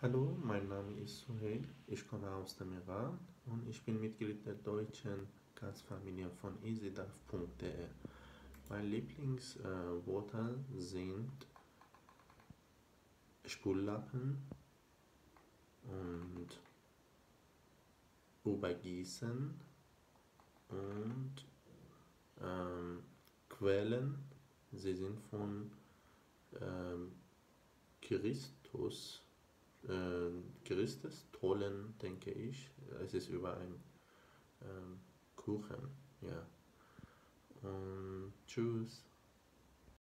Hallo, mein Name ist Suhail, ich komme aus dem Iran und ich bin Mitglied der deutschen Gastfamilie von easydarf.de. Meine Lieblingswörter äh, sind Spullappen und übergießen und ähm, Quellen. Sie sind von ähm, Christus Christus, Tollen, denke ich. Es ist über ein ähm, Kuchen, ja. Und tschüss.